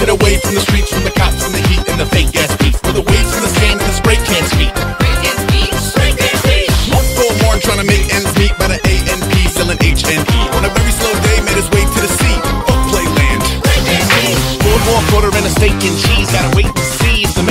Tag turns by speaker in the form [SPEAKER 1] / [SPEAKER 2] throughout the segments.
[SPEAKER 1] Sit away from the streets, from the cops, from the heat, and the fake ass beats. Where the waves and the sand and the spray cans feet.
[SPEAKER 2] Most go born trying to make ends meet by the A and P, selling H and E. On a very slow day, made his way to the sea. Fuck playland.
[SPEAKER 1] Boardwalk order and a steak and cheese. Gotta wait to see the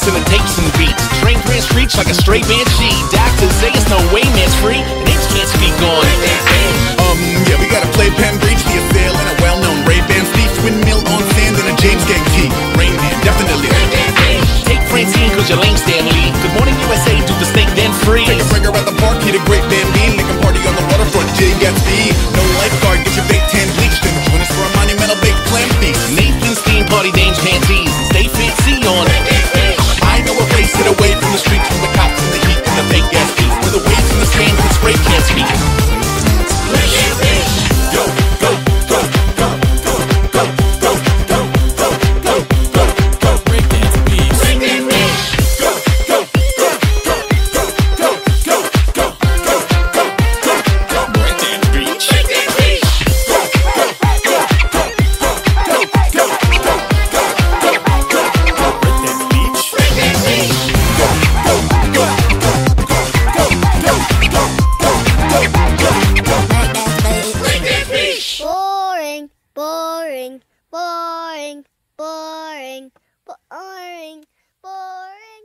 [SPEAKER 1] bouncing the tapes and beats. Train through streets like a straight banshee. Doctors say it's no way man's free, and apes can't speak on.
[SPEAKER 2] Um, yeah, we gotta play pen breach, the assail, and a well-known Ray Band thief, windmill on sand, and a James Gang key. Rain Man, definitely.
[SPEAKER 1] Take Francine, cause your lame's Stan Good morning.
[SPEAKER 3] boring, boring, boring, boring, boring.